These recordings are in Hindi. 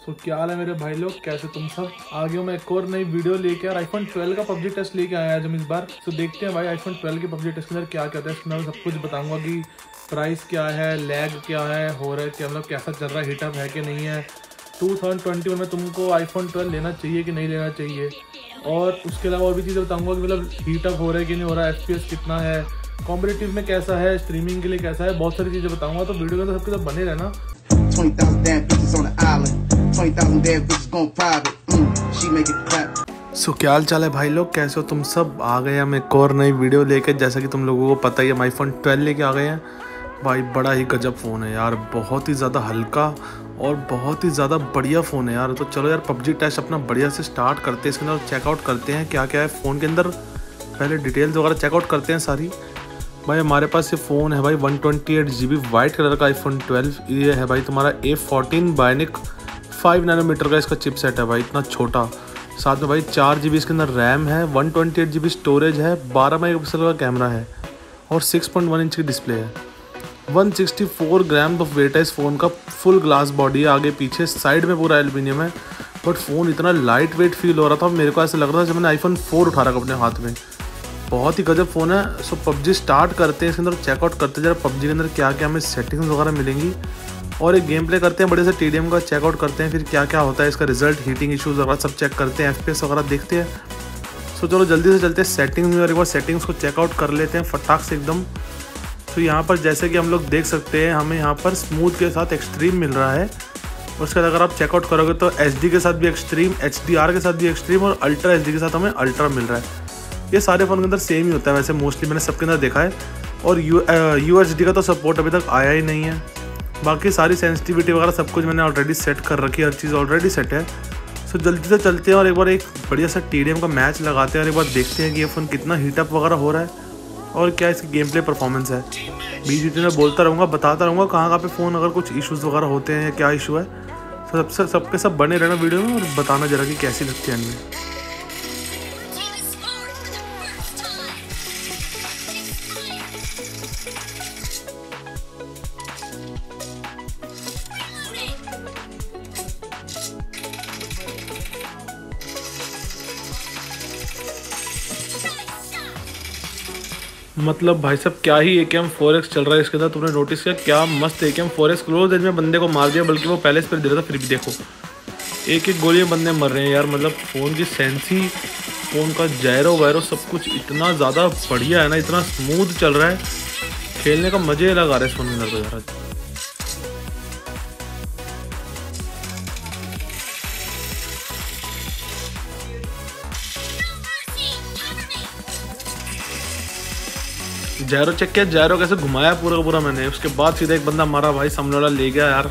सो क्या हाल है मेरे भाई लोग? कैसे तुम सब? आगे हूँ मैं एक और नई वीडियो लेके और आईफोन 12 का पबजी टेस्ट लेके आया आज हम इस बार। तो देखते हैं भाई आईफोन 12 के पबजी टेस्ट के अंदर क्या क्या इसमें मैं सब कुछ बताऊँगा कि प्राइस क्या है लैग क्या है, हो रहा है क्या मतलब कैसा चल रहा है हीटअप है कि नहीं है। 2021 में तुमको आईफोन 12 लेना चाहिए कि नहीं लेना चाहिए? और उसके अलावा और भी चीज़ें बताऊँगा कि मतलब हीटअप हो रहा है कि नहीं हो रहा है एफ़ कितना है कॉम्पिटेटिव में कैसा है स्ट्रीमिंग के लिए कैसा है, बहुत सारी चीज़ें बताऊँगा। तो वीडियो के अंदर सबके सब बने रहना। 20,000 damn bitches on the island. 20,000 damn bitches gone private. Mm, she make it clap. सो क्या हाल चाल है भाई लोग? कैसे हो? तुम सब आ गए हम एक और नई वीडियो लेके जैसा कि तुम लोगों को पता ही है हम आईफोन 12 लेके आ गए हैं। भाई बड़ा ही गजब फ़ोन है यार। बहुत ही ज़्यादा हल्का और बहुत ही ज़्यादा बढ़िया फ़ोन है यार। तो चलो यार पबजी टेस्ट अपना बढ़िया से स्टार्ट करते हैं इसके अंदर चेकआउट करते हैं क्या क्या है फ़ोन के अंदर। पहले डिटेल्स वगैरह चेकआउट करते हैं सारी। भाई हमारे पास ये फ़ोन है भाई one twenty eight GB white white colour का आईफोन ट्वेल्व ये है भाई तुम्हारा A fourteen bionic five nanometer का इसका चिप सेट है भाई, इतना छोटा। साथ में भाई चार जी इसके अंदर रैम है one twenty eight GB storage है, बारह मेगा का कैमरा है और सिक्स पॉइंट वन इंच की डिस्प्ले है। 164 ग्राम ऑफ़ वेट है इस फ़ोन का फुल ग्लास बॉडी है, आगे पीछे साइड में पूरा एल्यूमिनियम है। बट फ़ोन इतना लाइट वेट फील हो रहा था, मेरे को ऐसा लग रहा था जब मैंने आईफोन 4 उठा रखा अपने हाथ में। बहुत ही गजब फ़ोन है। सो पबजी स्टार्ट करते हैं इसके अंदर चेकआउट करते जरा पबजी के अंदर क्या क्या हमें सेटिंग्स वगैरह मिलेंगी। और एक गेम प्ले करते हैं, बड़े से टीडीएम का चेकआउट करते हैं, फिर क्या क्या होता है, इसका रिज़ल्ट हीटिंग इशूज़ वगैरह सब चेक करते हैं एफपीएस वगैरह देखते हैं। सो चलो जल्दी से चलते हैं सेटिंग्स में और एक बार सेटिंग्स को चेकआउट कर लेते हैं, फटाक से एकदम। तो यहाँ पर जैसे कि हम लोग देख सकते हैं, हमें यहाँ पर स्मूथ के साथ एक्सट्रीम मिल रहा है। उसके बाद अगर आप चेकआउट करोगे तो एच के साथ भी एक्सट्रीम एच के साथ भी एक्सट्रीम और अल्ट्रा एचडी के साथ हमें अल्ट्रा मिल रहा है। ये सारे फ़ोन के अंदर सेम ही होता है, वैसे मोस्टली मैंने सबके अंदर देखा है। और यू यू का तो सपोर्ट अभी तक आया ही नहीं है। बाकी सारी सेंसिटिविटी वगैरह सब कुछ मैंने ऑलरेडी सेट कर रखी है, हर चीज़ ऑलरेडी सेट है। सो जल्दी से चलते हैं और एक बार एक बढ़िया सा टीडीएम का मैच लगाते हैं और एक बार देखते हैं कि ये फ़ोन कितना हीटअप वगैरह हो रहा है और क्या इसकी गेम प्ले परफॉर्मेंस है बीच बीच में बोलता रहूँगा, बताता रहूँगा कहाँ कहाँ पे फ़ोन अगर कुछ इश्यूज़ वगैरह होते हैं या क्या इशू है। सबसे सबके सब बने रहना वीडियो में और बताना जरा कि कैसी लगती है इनमें मतलब भाई साहब, क्या ही ए के एम फोर एक्स चल रहा है इसके साथ? तुमने नोटिस किया? क्या मस्त A K M four X close edge में बंदे को मार दिया, बल्कि वो पहले से फिर दे रहा था, फिर भी देखो। एक एक गोली में बंदे मर रहे हैं यार मतलब फ़ोन की सेंसी फ़ोन का जैरो वायरो सब कुछ इतना ज़्यादा बढ़िया है ना, इतना स्मूथ चल रहा है। खेलने का मज़े अलग आ रहा है इस फ़ोन में अंदर तो यार जैरो चेक किया जैरो कैसे घुमाया पूरा पूरा मैंने। उसके बाद सीधा एक बंदा मारा, भाई सामने ले गया यार।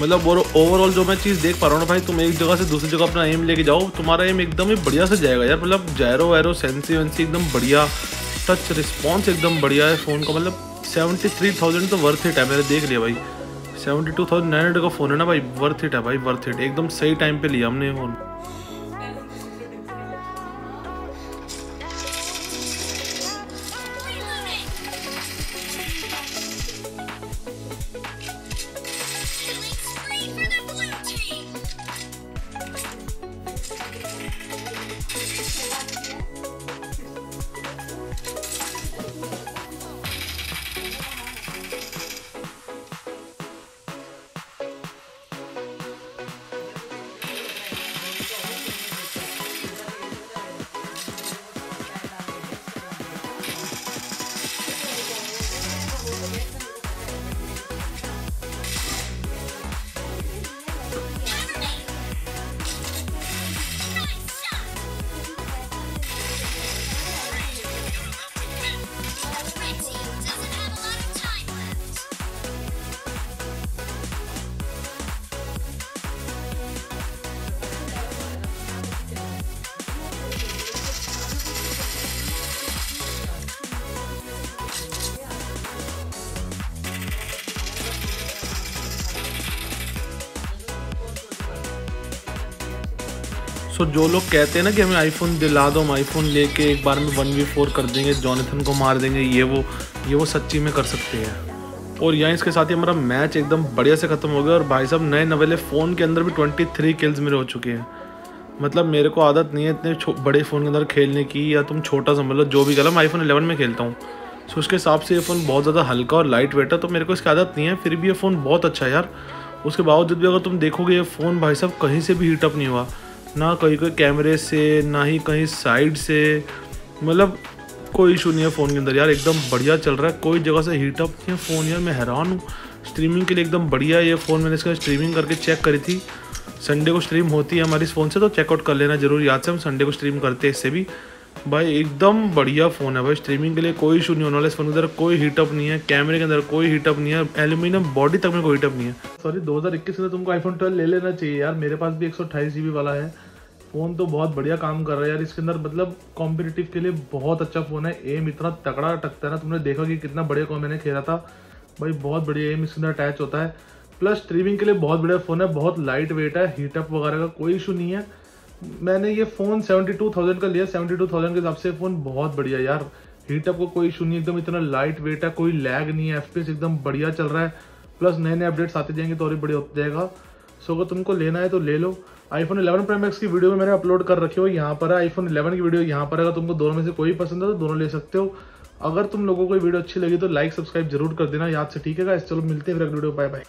मतलब और ओवरऑल जो मैं चीज़ देख पा रहा हूँ भाई, तुम एक जगह से दूसरी जगह अपना एम लेके जाओ, तुम्हारा एम एकदम ही बढ़िया से जाएगा यार। मतलब जैरो वैरो सेंसी वेंसी एकदम बढ़िया टच रिस्पॉन्स एकदम बढ़िया है फ़ोन का। मतलब सेवेंटी थ्री थाउज़ेंड तो वर्थ इट है, मैंने देख लिया भाई। Seventy two thousand nine hundred का फ़ोन है ना भाई वर्थ इट है भाई वर्थ इट एकदम सही टाइम पे लिया हमने फ़ोन सो जो लोग कहते हैं ना कि हमें आईफोन दिला दो, हम आईफोन लेके एक बार में वन वी फोर कर देंगे जॉनथन को मार देंगे, ये वो ये वो सच्ची में कर सकते हैं। और यहाँ इसके साथ ही हमारा मैच एकदम बढ़िया से ख़त्म हो गया और भाई साहब नए नवेले फ़ोन के अंदर भी ट्वेंटी थ्री किल्स मेरे हो चुके हैं। मतलब मेरे को आदत नहीं है इतने बड़े फ़ोन के अंदर खेलने की या तुम छोटा समझ लो, जो भी करो मैं आईफोन 11 में खेलता हूँ। सो उसके हिसाब से ये फ़ोन बहुत ज़्यादा हल्का और लाइट वेट है तो मेरे को इसकी आदत नहीं है, फिर भी ये फ़ोन बहुत अच्छा है यार। उसके बावजूद भी अगर तुम देखोगे ये फ़ोन भाई साहब कहीं से भी हीटअप नहीं हुआ। ना कहीं कोई कैमरे से, ना ही कहीं साइड से। मतलब कोई इशू नहीं है फ़ोन के अंदर यार, एकदम बढ़िया चल रहा है। कोई जगह से हीटअप नहीं है फ़ोन यार, मैं हैरान हूँ। स्ट्रीमिंग के लिए एकदम बढ़िया ये फ़ोन, मैंने इसका स्ट्रीमिंग करके चेक करी थी। संडे को स्ट्रीम होती है हमारी इस फ़ोन से तो चेकआउट कर लेना ज़रूर। याद से हम संडे को स्ट्रीम करते हैं इससे भी। भाई, एकदम बढ़िया फ़ोन है भाई स्ट्रीमिंग के लिए कोई इशू नहीं होने वाला इस फ़ोन के अंदर कोई हीटअप नहीं है कैमरे के अंदर कोई हीटअप नहीं है एल्यूमिनियम बॉडी तक में कोई हीटअप नहीं है। सॉरी 2021 में तुमको आईफोन 12 ले लेना चाहिए यार, मेरे पास भी एक सौ वाला है। फ़ोन तो बहुत बढ़िया काम कर रहा है यार, इसके अंदर मतलब कॉम्पिटिटिव के लिए बहुत अच्छा फ़ोन है। एम इतना तगड़ा टकता है ना, तुमने देखा कि कितना बढ़िया कॉम मैंने खेला था। भाई, बहुत बढ़िया एम इसके अंदर अटैच होता है। प्लस स्ट्रीमिंग के लिए बहुत बढ़िया फ़ोन है, बहुत लाइट वेट है हीटअप वगैरह का कोई इशू नहीं है। मैंने ये फ़ोन 72,000 का लिया 72,000 के हिसाब से फ़ोन बहुत बढ़िया यार। हीटअप का कोई इशू नहीं एकदम इतना लाइट वेट है कोई लैग नहीं है एफ़ एकदम बढ़िया चल रहा है। प्लस नए नए अपडेट्स आते जाएँगे तो और भी बढ़िया होता जाएगा। सो अगर तुमको लेना है तो ले लो। आईफोन 11 प्रो मैक्स की वीडियो में मैंने अपलोड कर रखी हो यहाँ पर है। आईफोन 11 की वीडियो यहाँ पर अगर तुमको दोनों में से कोई पसंद है तो दोनों ले सकते हो। अगर तुम लोगों को वीडियो अच्छी लगी तो लाइक सब्सक्राइब ज़रूर कर देना। याद से ठीक है? चलो मिलते हैं फिर अगली वीडियो बाय बाय